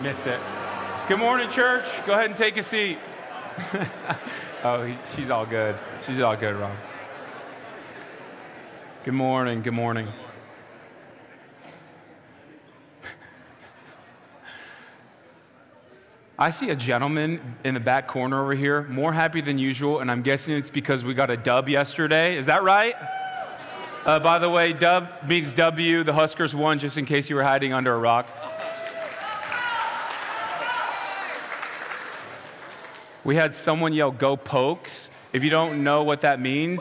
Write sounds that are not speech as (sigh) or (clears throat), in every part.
Missed it. Good morning, church. Go ahead and take a seat. (laughs) oh, he, she's all good. She's all good, Rob. Good morning. Good morning. (laughs) I see a gentleman in the back corner over here, more happy than usual, and I'm guessing it's because we got a dub yesterday. Is that right? Uh, by the way, dub means W. The Huskers won, just in case you were hiding under a rock. We had someone yell, Go Pokes. If you don't know what that means,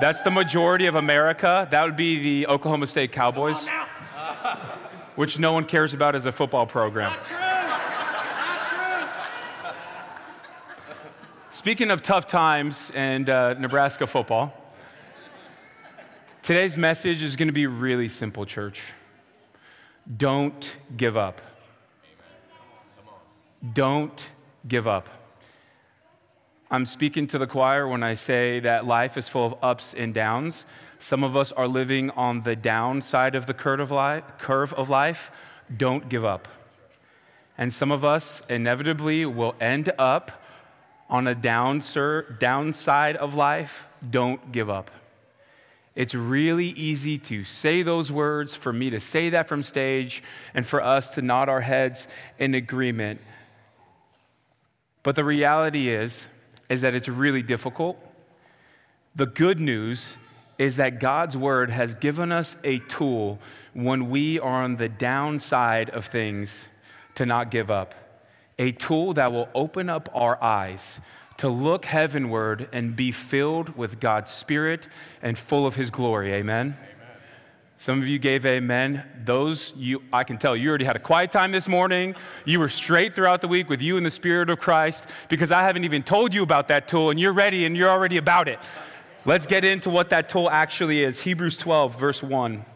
that's the majority of America. That would be the Oklahoma State Cowboys, which no one cares about as a football program. Not true. Speaking of tough times and uh, Nebraska football, today's message is going to be really simple, church. Don't give up. Don't give up. I'm speaking to the choir when I say that life is full of ups and downs. Some of us are living on the downside of the curve of life. Curve of life. Don't give up. And some of us inevitably will end up on a downside of life, don't give up. It's really easy to say those words, for me to say that from stage, and for us to nod our heads in agreement. But the reality is, is that it's really difficult. The good news is that God's word has given us a tool when we are on the downside of things to not give up a tool that will open up our eyes to look heavenward and be filled with God's Spirit and full of His glory. Amen. Some of you gave amen. Those you I can tell you already had a quiet time this morning. You were straight throughout the week with you and the Spirit of Christ because I haven't even told you about that tool and you're ready and you're already about it. Let's get into what that tool actually is. Hebrews 12 verse 1.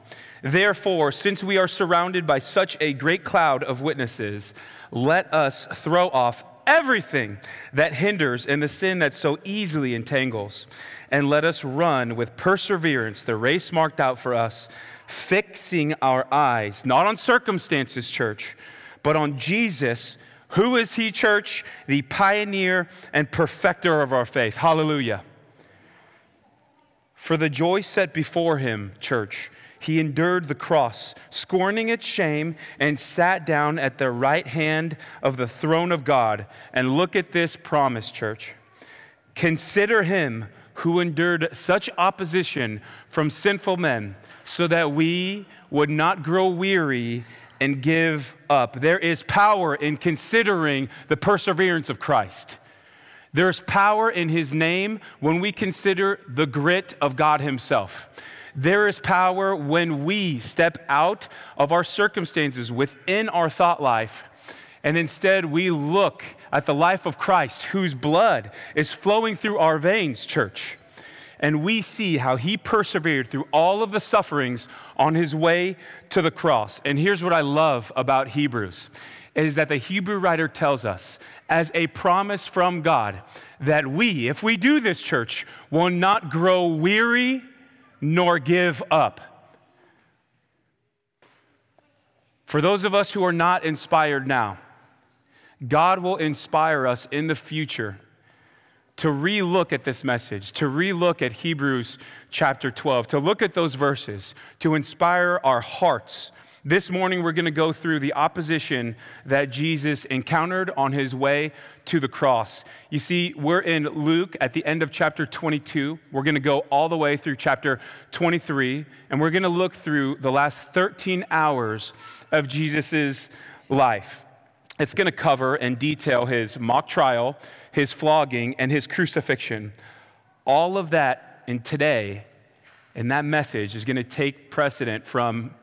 Therefore, since we are surrounded by such a great cloud of witnesses, let us throw off everything that hinders and the sin that so easily entangles, and let us run with perseverance the race marked out for us, fixing our eyes not on circumstances, church, but on Jesus. Who is he, church? The pioneer and perfecter of our faith. Hallelujah. For the joy set before him, church, he endured the cross, scorning its shame, and sat down at the right hand of the throne of God. And look at this promise, church. Consider him who endured such opposition from sinful men, so that we would not grow weary and give up. There is power in considering the perseverance of Christ. There's power in his name when we consider the grit of God himself. There is power when we step out of our circumstances within our thought life and instead we look at the life of Christ, whose blood is flowing through our veins, church. And we see how he persevered through all of the sufferings on his way to the cross. And here's what I love about Hebrews is that the Hebrew writer tells us as a promise from God that we, if we do this, church, will not grow weary nor give up. For those of us who are not inspired now, God will inspire us in the future to relook at this message, to relook at Hebrews chapter 12, to look at those verses, to inspire our hearts this morning, we're going to go through the opposition that Jesus encountered on his way to the cross. You see, we're in Luke at the end of chapter 22. We're going to go all the way through chapter 23, and we're going to look through the last 13 hours of Jesus' life. It's going to cover and detail his mock trial, his flogging, and his crucifixion. All of that in today, and that message is going to take precedent from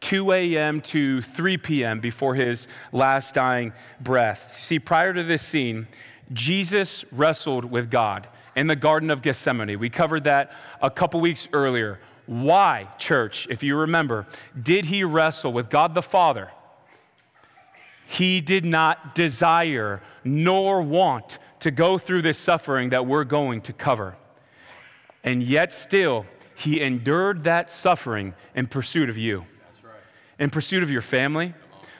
2 a.m. to 3 p.m. before his last dying breath. See, prior to this scene, Jesus wrestled with God in the Garden of Gethsemane. We covered that a couple weeks earlier. Why, church, if you remember, did he wrestle with God the Father? He did not desire nor want to go through this suffering that we're going to cover. And yet, still, he endured that suffering in pursuit of you in pursuit of your family,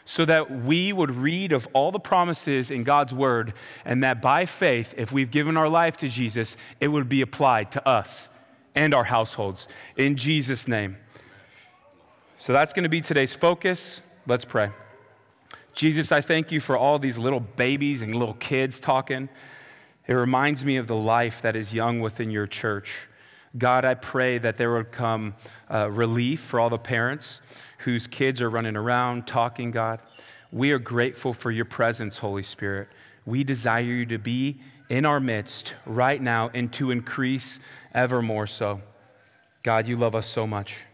so that we would read of all the promises in God's word, and that by faith, if we've given our life to Jesus, it would be applied to us and our households. In Jesus' name. So that's going to be today's focus. Let's pray. Jesus, I thank you for all these little babies and little kids talking. It reminds me of the life that is young within your church. God, I pray that there would come uh, relief for all the parents whose kids are running around talking, God. We are grateful for your presence, Holy Spirit. We desire you to be in our midst right now and to increase ever more so. God, you love us so much.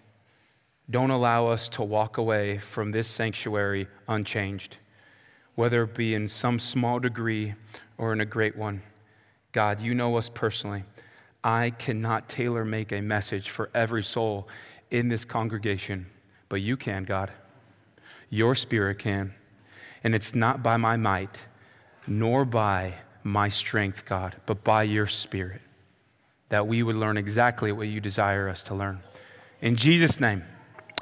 Don't allow us to walk away from this sanctuary unchanged, whether it be in some small degree or in a great one. God, you know us personally. I cannot tailor make a message for every soul in this congregation, but you can, God. Your spirit can. And it's not by my might, nor by my strength, God, but by your spirit, that we would learn exactly what you desire us to learn. In Jesus' name,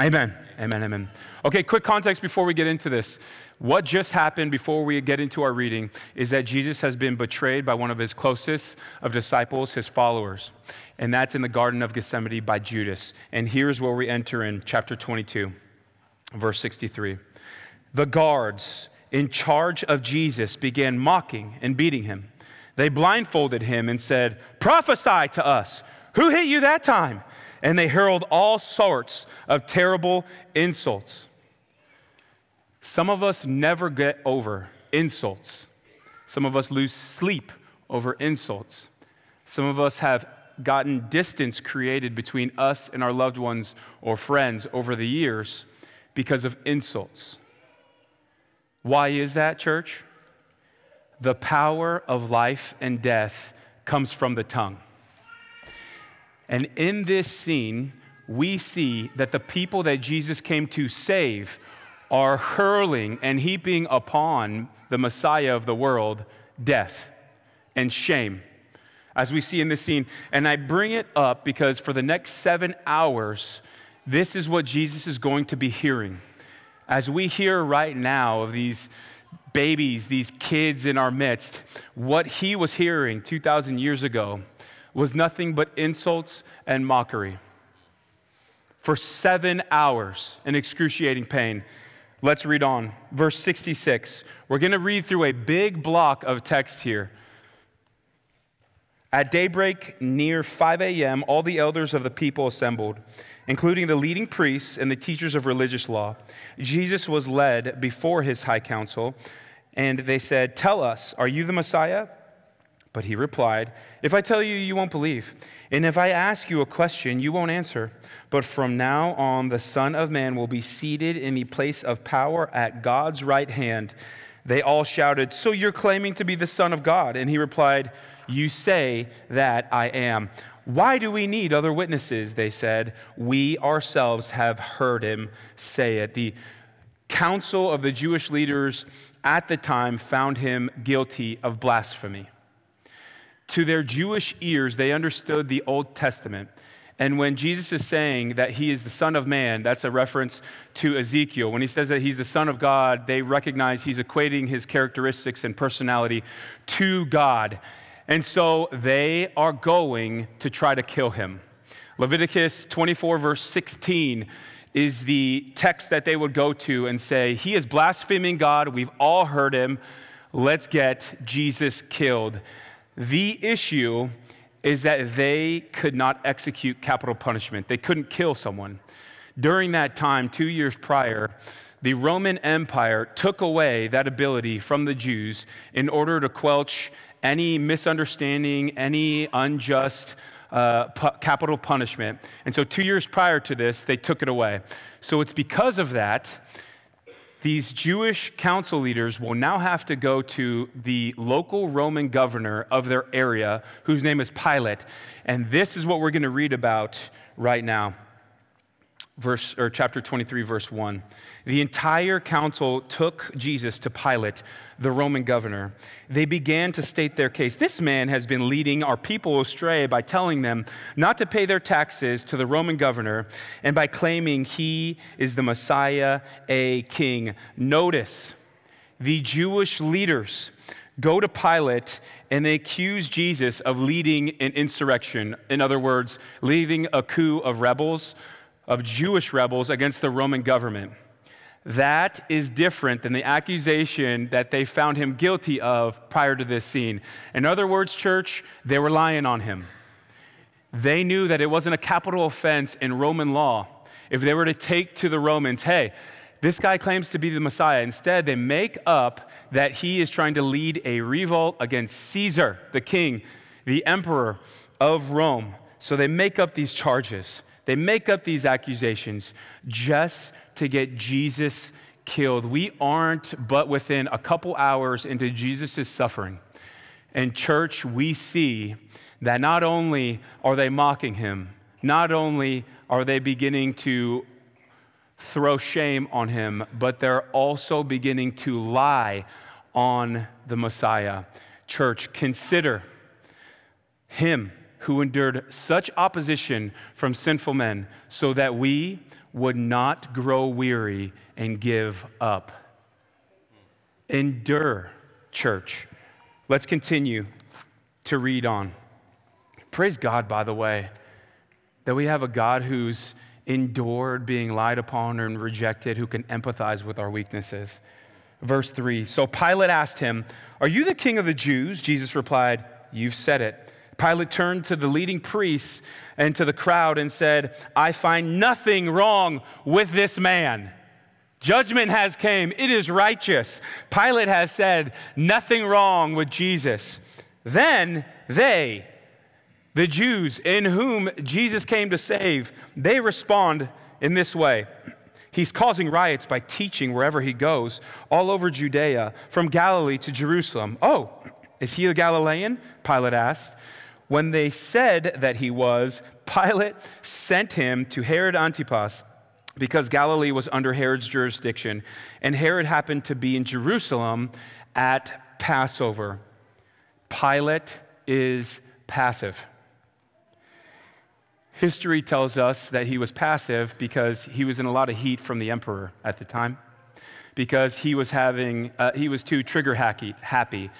amen. Amen, amen. Okay, quick context before we get into this. What just happened before we get into our reading is that Jesus has been betrayed by one of his closest of disciples, his followers. And that's in the Garden of Gethsemane by Judas. And here's where we enter in chapter 22, verse 63. The guards in charge of Jesus began mocking and beating him. They blindfolded him and said, Prophesy to us. Who hit you that time? And they hurled all sorts of terrible insults. Some of us never get over insults. Some of us lose sleep over insults. Some of us have gotten distance created between us and our loved ones or friends over the years because of insults. Why is that, church? The power of life and death comes from the tongue. And in this scene, we see that the people that Jesus came to save are hurling and heaping upon the Messiah of the world death and shame, as we see in this scene. And I bring it up because for the next seven hours, this is what Jesus is going to be hearing. As we hear right now of these babies, these kids in our midst, what he was hearing 2,000 years ago was nothing but insults and mockery. For seven hours in excruciating pain. Let's read on. Verse 66. We're going to read through a big block of text here. At daybreak, near 5 a.m., all the elders of the people assembled, including the leading priests and the teachers of religious law. Jesus was led before his high council, and they said, Tell us, are you the Messiah? But he replied, If I tell you, you won't believe. And if I ask you a question, you won't answer. But from now on, the Son of Man will be seated in the place of power at God's right hand. They all shouted, So you're claiming to be the Son of God? And he replied, You say that I am. Why do we need other witnesses? They said. We ourselves have heard him say it. The council of the Jewish leaders at the time found him guilty of blasphemy to their Jewish ears, they understood the Old Testament. And when Jesus is saying that he is the Son of Man, that's a reference to Ezekiel. When he says that he's the Son of God, they recognize he's equating his characteristics and personality to God. And so they are going to try to kill him. Leviticus 24, verse 16, is the text that they would go to and say, He is blaspheming God. We've all heard him. Let's get Jesus killed. The issue is that they could not execute capital punishment, they couldn't kill someone. During that time, two years prior, the Roman Empire took away that ability from the Jews in order to quelch any misunderstanding, any unjust uh, pu- capital punishment. And so, two years prior to this, they took it away. So, it's because of that these Jewish council leaders will now have to go to the local Roman governor of their area, whose name is Pilate. And this is what we're going to read about right now. Verse, or chapter 23, verse 1. The entire council took Jesus to Pilate, the Roman governor. They began to state their case. This man has been leading our people astray by telling them not to pay their taxes to the Roman governor and by claiming he is the Messiah, a king. Notice the Jewish leaders go to Pilate and they accuse Jesus of leading an insurrection. In other words, leading a coup of rebels, of Jewish rebels against the Roman government. That is different than the accusation that they found him guilty of prior to this scene. In other words, church, they were lying on him. They knew that it wasn't a capital offense in Roman law if they were to take to the Romans, hey, this guy claims to be the Messiah. Instead, they make up that he is trying to lead a revolt against Caesar, the king, the emperor of Rome. So they make up these charges. They make up these accusations just to get Jesus killed. We aren't but within a couple hours into Jesus' suffering. And, church, we see that not only are they mocking him, not only are they beginning to throw shame on him, but they're also beginning to lie on the Messiah. Church, consider him who endured such opposition from sinful men so that we would not grow weary and give up. Endure, church. Let's continue to read on. Praise God, by the way, that we have a God who's endured being lied upon and rejected, who can empathize with our weaknesses. Verse 3 So Pilate asked him, Are you the king of the Jews? Jesus replied, You've said it. Pilate turned to the leading priests and to the crowd and said, I find nothing wrong with this man. Judgment has came. It is righteous. Pilate has said nothing wrong with Jesus. Then they, the Jews in whom Jesus came to save, they respond in this way. He's causing riots by teaching wherever he goes, all over Judea, from Galilee to Jerusalem. Oh, is he a Galilean? Pilate asked. When they said that he was, Pilate sent him to Herod Antipas because Galilee was under Herod's jurisdiction, and Herod happened to be in Jerusalem at Passover. Pilate is passive. History tells us that he was passive because he was in a lot of heat from the emperor at the time, because he was having, uh, he was too trigger happy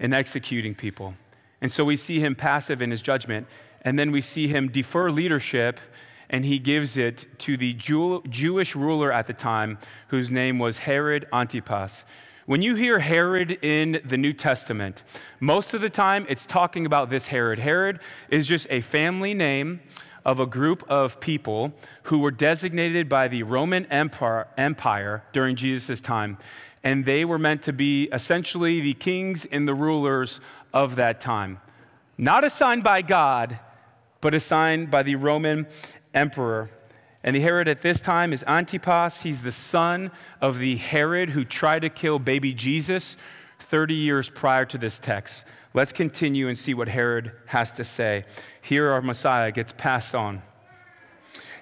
in executing people. And so we see him passive in his judgment, and then we see him defer leadership, and he gives it to the Jew- Jewish ruler at the time, whose name was Herod Antipas. When you hear Herod in the New Testament, most of the time it's talking about this Herod. Herod is just a family name of a group of people who were designated by the Roman Empire, Empire during Jesus' time. And they were meant to be essentially the kings and the rulers of that time. Not assigned by God, but assigned by the Roman emperor. And the Herod at this time is Antipas. He's the son of the Herod who tried to kill baby Jesus 30 years prior to this text. Let's continue and see what Herod has to say. Here, our Messiah gets passed on.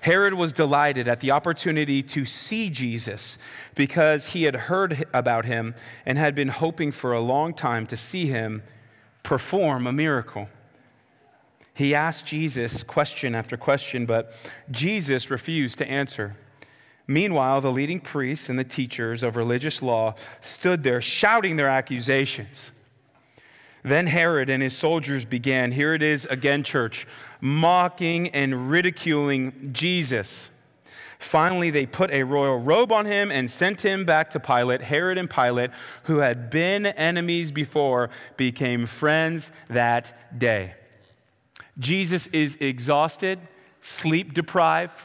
Herod was delighted at the opportunity to see Jesus because he had heard about him and had been hoping for a long time to see him perform a miracle. He asked Jesus question after question, but Jesus refused to answer. Meanwhile, the leading priests and the teachers of religious law stood there shouting their accusations. Then Herod and his soldiers began, here it is again, church, mocking and ridiculing Jesus. Finally, they put a royal robe on him and sent him back to Pilate. Herod and Pilate, who had been enemies before, became friends that day. Jesus is exhausted, sleep deprived,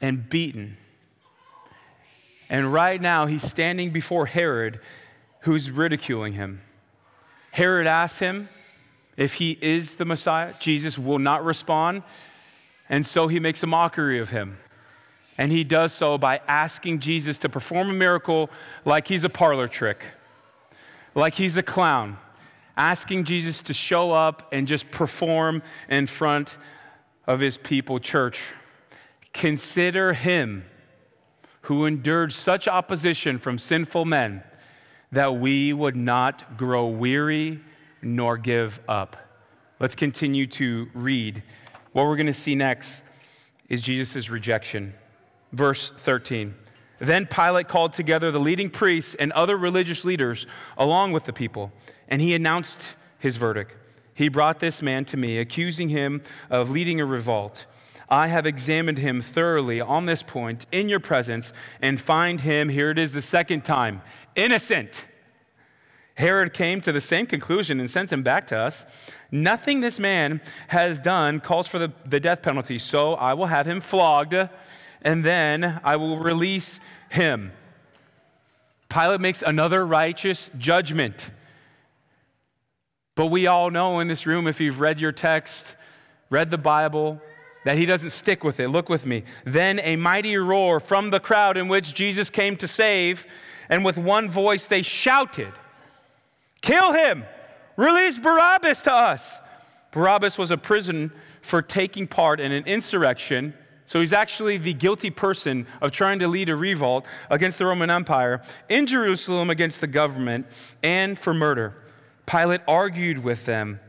and beaten. And right now, he's standing before Herod, who's ridiculing him. Herod asks him if he is the Messiah. Jesus will not respond, and so he makes a mockery of him. And he does so by asking Jesus to perform a miracle like he's a parlor trick, like he's a clown, asking Jesus to show up and just perform in front of his people, church. Consider him who endured such opposition from sinful men that we would not grow weary nor give up. Let's continue to read. What we're going to see next is Jesus' rejection. Verse 13. Then Pilate called together the leading priests and other religious leaders along with the people, and he announced his verdict. He brought this man to me, accusing him of leading a revolt. I have examined him thoroughly on this point in your presence and find him, here it is the second time, innocent. Herod came to the same conclusion and sent him back to us. Nothing this man has done calls for the, the death penalty, so I will have him flogged and then I will release him. Pilate makes another righteous judgment. But we all know in this room, if you've read your text, read the Bible, that he doesn't stick with it. Look with me. Then a mighty roar from the crowd in which Jesus came to save, and with one voice they shouted, Kill him! Release Barabbas to us! Barabbas was a prison for taking part in an insurrection. So he's actually the guilty person of trying to lead a revolt against the Roman Empire in Jerusalem against the government and for murder. Pilate argued with them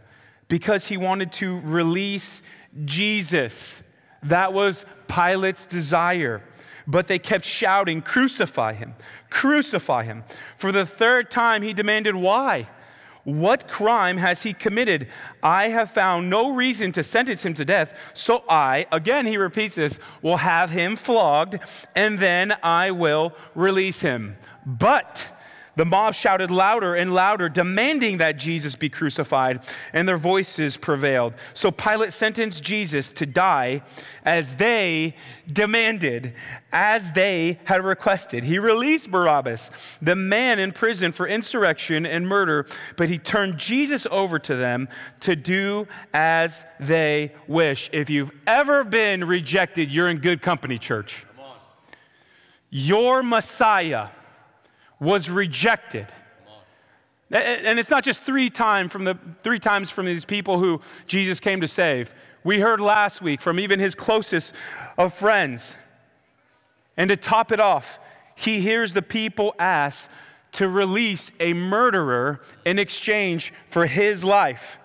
because he wanted to release Jesus. That was Pilate's desire. But they kept shouting, Crucify him, crucify him. For the third time, he demanded, Why? What crime has he committed? I have found no reason to sentence him to death, so I, again he repeats this, will have him flogged, and then I will release him. But the mob shouted louder and louder, demanding that Jesus be crucified, and their voices prevailed. So Pilate sentenced Jesus to die as they demanded, as they had requested. He released Barabbas, the man in prison for insurrection and murder, but he turned Jesus over to them to do as they wish. If you've ever been rejected, you're in good company, church. Your Messiah was rejected. And it's not just three, time from the, three times from these people who Jesus came to save. We heard last week from even his closest of friends. And to top it off, he hears the people ask to release a murderer in exchange for his life.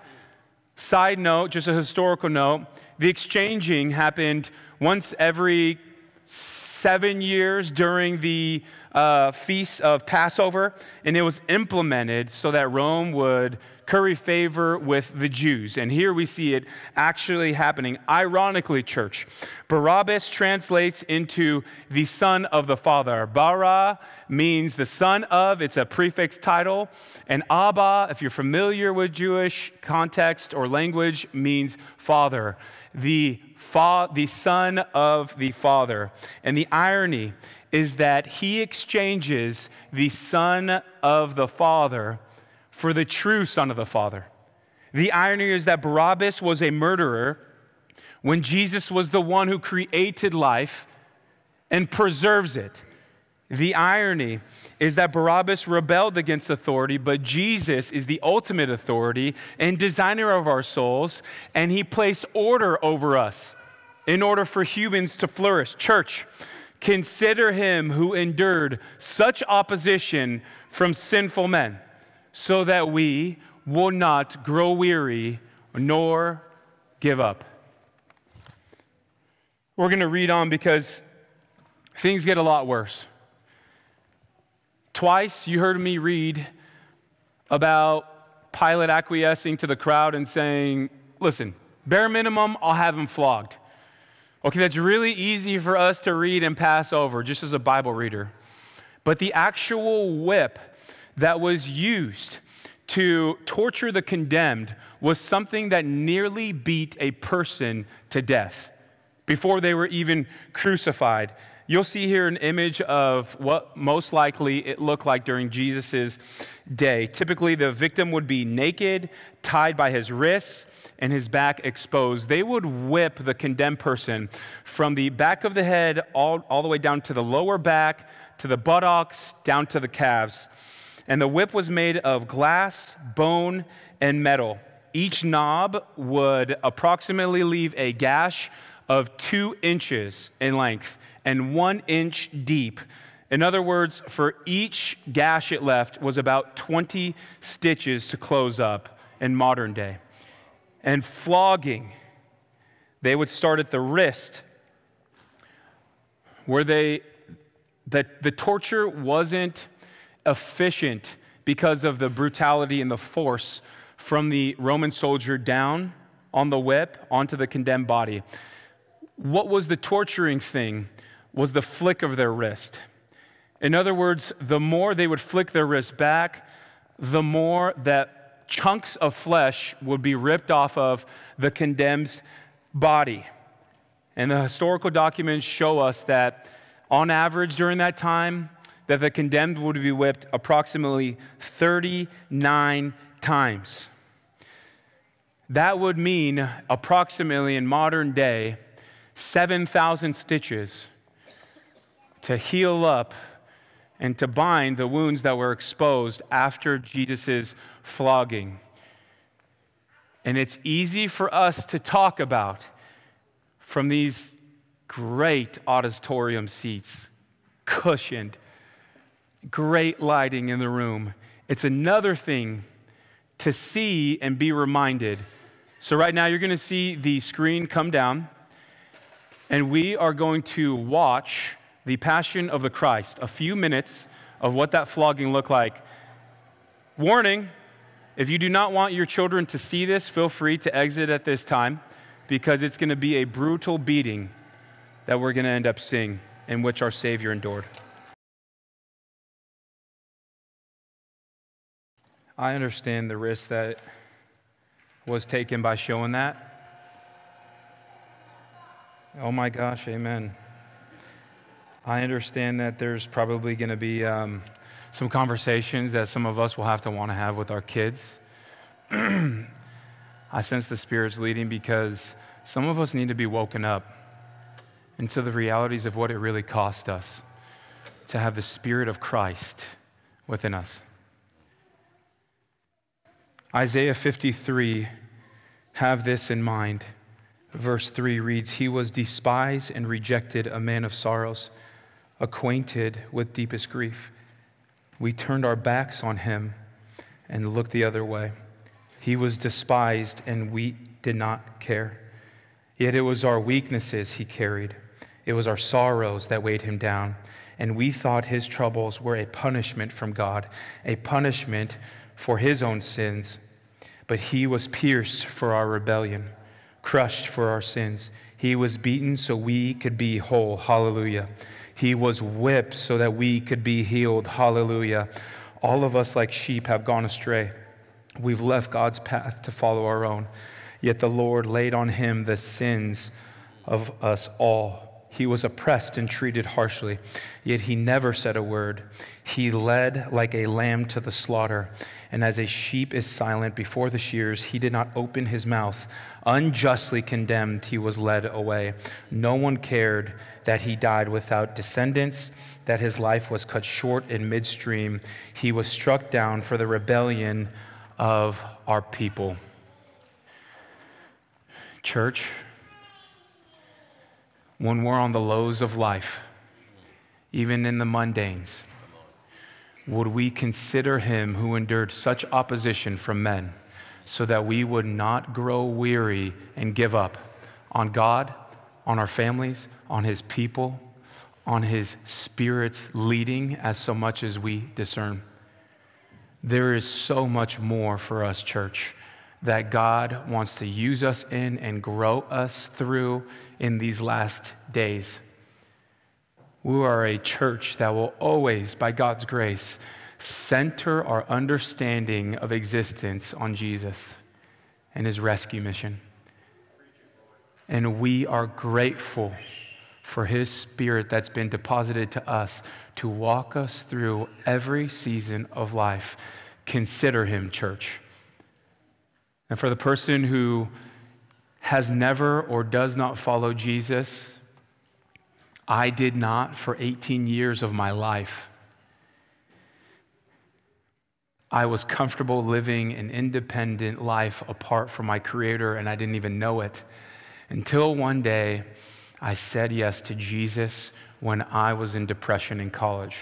Side note, just a historical note, the exchanging happened once every seven years during the uh, feast of Passover, and it was implemented so that Rome would curry favor with the Jews. And here we see it actually happening. Ironically, church, Barabbas translates into the son of the father. Bara means the son of, it's a prefix title. And Abba, if you're familiar with Jewish context or language, means father. The fa- the Son of the Father. And the irony is that he exchanges the Son of the Father for the true Son of the Father. The irony is that Barabbas was a murderer when Jesus was the one who created life and preserves it. The irony is that Barabbas rebelled against authority, but Jesus is the ultimate authority and designer of our souls, and he placed order over us in order for humans to flourish. Church, consider him who endured such opposition from sinful men, so that we will not grow weary nor give up. We're going to read on because things get a lot worse. Twice you heard me read about Pilate acquiescing to the crowd and saying, Listen, bare minimum, I'll have him flogged. Okay, that's really easy for us to read and pass over just as a Bible reader. But the actual whip that was used to torture the condemned was something that nearly beat a person to death before they were even crucified. You'll see here an image of what most likely it looked like during Jesus' day. Typically, the victim would be naked, tied by his wrists, and his back exposed. They would whip the condemned person from the back of the head all, all the way down to the lower back, to the buttocks, down to the calves. And the whip was made of glass, bone, and metal. Each knob would approximately leave a gash of two inches in length and one inch deep. In other words, for each gash it left was about 20 stitches to close up in modern day. And flogging, they would start at the wrist, where they, the, the torture wasn't efficient because of the brutality and the force from the Roman soldier down on the whip onto the condemned body. What was the torturing thing was the flick of their wrist. In other words, the more they would flick their wrist back, the more that chunks of flesh would be ripped off of the condemned's body. And the historical documents show us that on average during that time, that the condemned would be whipped approximately 39 times. That would mean approximately in modern day 7,000 stitches to heal up and to bind the wounds that were exposed after Jesus' flogging. And it's easy for us to talk about from these great auditorium seats, cushioned, great lighting in the room. It's another thing to see and be reminded. So, right now, you're going to see the screen come down, and we are going to watch the Passion of the Christ, a few minutes of what that flogging looked like. Warning if you do not want your children to see this, feel free to exit at this time because it's going to be a brutal beating that we're going to end up seeing in which our Savior endured. I understand the risk that was taken by showing that. Oh my gosh, amen. I understand that there's probably going to be um, some conversations that some of us will have to want to have with our kids. (clears throat) I sense the Spirit's leading because some of us need to be woken up into the realities of what it really cost us to have the Spirit of Christ within us. Isaiah 53, have this in mind. Verse 3 reads, He was despised and rejected, a man of sorrows acquainted with deepest grief. We turned our backs on him and looked the other way. He was despised, and we did not care. Yet it was our weaknesses he carried, it was our sorrows that weighed him down. And we thought his troubles were a punishment from God, a punishment for his own sins. But he was pierced for our rebellion, crushed for our sins. He was beaten so we could be whole. Hallelujah. He was whipped so that we could be healed. Hallelujah. All of us, like sheep, have gone astray. We've left God's path to follow our own. Yet the Lord laid on him the sins of us all. He was oppressed and treated harshly, yet he never said a word. He led like a lamb to the slaughter, and as a sheep is silent before the shears, he did not open his mouth. Unjustly condemned, he was led away. No one cared that he died without descendants, that his life was cut short in midstream. He was struck down for the rebellion of our people. Church, when we're on the lows of life, even in the mundanes, would we consider him who endured such opposition from men so that we would not grow weary and give up on God, on our families, on his people, on his spirit's leading as so much as we discern? There is so much more for us, church, that God wants to use us in and grow us through in these last days. We are a church that will always, by God's grace, center our understanding of existence on Jesus and his rescue mission. And we are grateful for his spirit that's been deposited to us to walk us through every season of life. Consider him, church. And for the person who has never or does not follow Jesus, I did not for 18 years of my life. I was comfortable living an independent life apart from my Creator, and I didn't even know it. Until one day, I said yes to Jesus when I was in depression in college.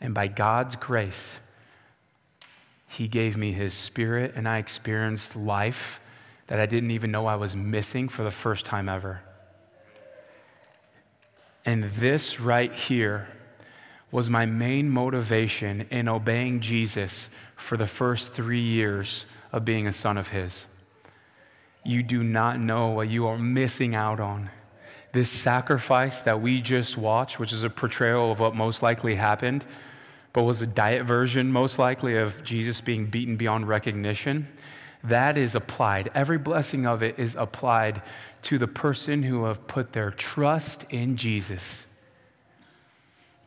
And by God's grace, He gave me His Spirit, and I experienced life that I didn't even know I was missing for the first time ever. And this right here was my main motivation in obeying Jesus for the first three years of being a son of His. You do not know what you are missing out on. This sacrifice that we just watched, which is a portrayal of what most likely happened, but was a diet version, most likely, of Jesus being beaten beyond recognition, that is applied. Every blessing of it is applied to the person who have put their trust in Jesus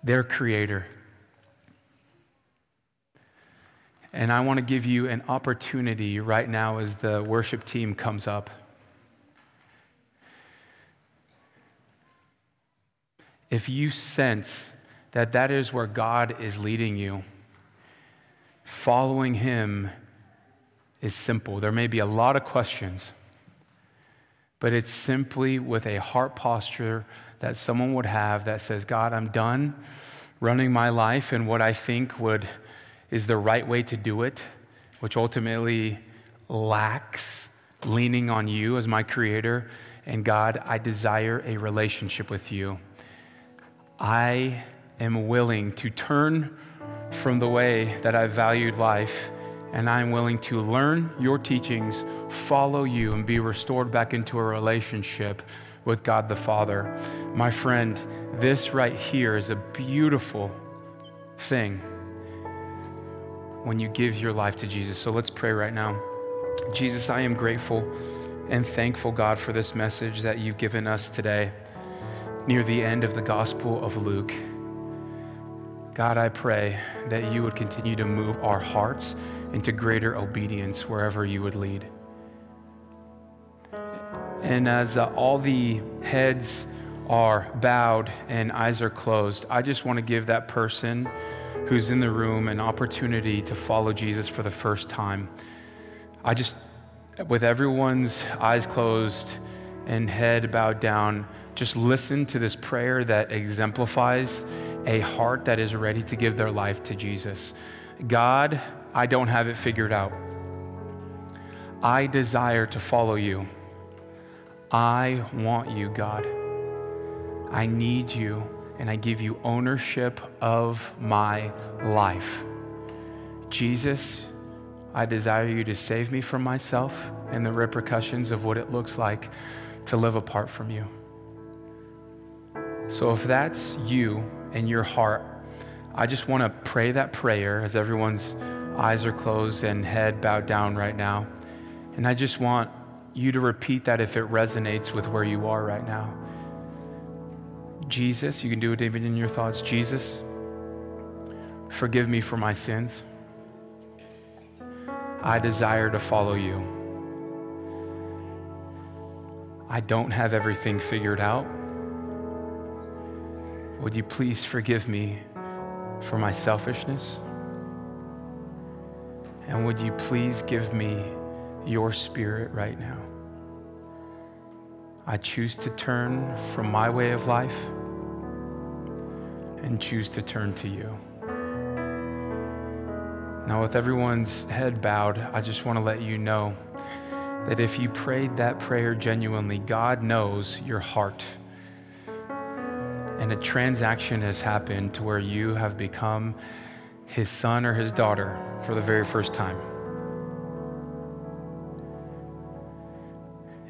their creator. And I want to give you an opportunity right now as the worship team comes up. If you sense that that is where God is leading you, following Him is simple. There may be a lot of questions, but it's simply with a heart posture that someone would have that says, God, I'm done running my life in what I think would is the right way to do it, which ultimately lacks leaning on you as my creator. And God, I desire a relationship with you. I am willing to turn from the way that I valued life, and I'm willing to learn your teachings, follow you, and be restored back into a relationship with God the Father. My friend, this right here is a beautiful thing when you give your life to Jesus. So let's pray right now. Jesus, I am grateful and thankful, God, for this message that you've given us today near the end of the Gospel of Luke. God, I pray that you would continue to move our hearts into greater obedience wherever you would lead. And as uh, all the heads are bowed and eyes are closed, I just want to give that person who's in the room an opportunity to follow Jesus for the first time. I just, with everyone's eyes closed and head bowed down, just listen to this prayer that exemplifies a heart that is ready to give their life to Jesus. God, I don't have it figured out. I desire to follow you. I want you, God. I need you, and I give you ownership of my life. Jesus, I desire you to save me from myself and the repercussions of what it looks like to live apart from you. So, if that's you and your heart, I just want to pray that prayer as everyone's eyes are closed and head bowed down right now. And I just want you to repeat that if it resonates with where you are right now. Jesus, you can do it even in your thoughts. Jesus, forgive me for my sins. I desire to follow you. I don't have everything figured out. Would you please forgive me for my selfishness? And would you please give me your spirit right now. I choose to turn from my way of life and choose to turn to you. Now, with everyone's head bowed, I just want to let you know that if you prayed that prayer genuinely, God knows your heart. And a transaction has happened to where you have become his son or his daughter for the very first time.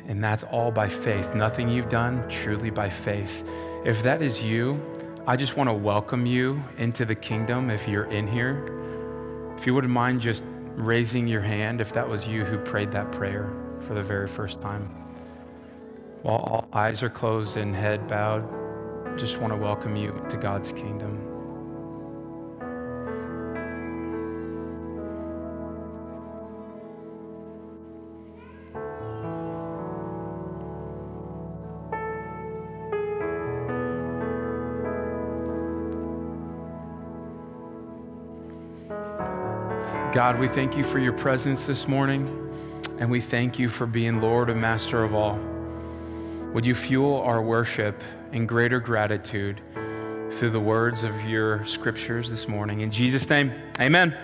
And that's all by faith. Nothing you've done, truly by faith. If that is you, I just want to welcome you into the kingdom if you're in here. If you wouldn't mind just raising your hand if that was you who prayed that prayer for the very first time. While all eyes are closed and head bowed, just want to welcome you to God's kingdom. God, we thank you for your presence this morning, and we thank you for being Lord and Master of all. Would you fuel our worship in greater gratitude through the words of your scriptures this morning? In Jesus' name, amen.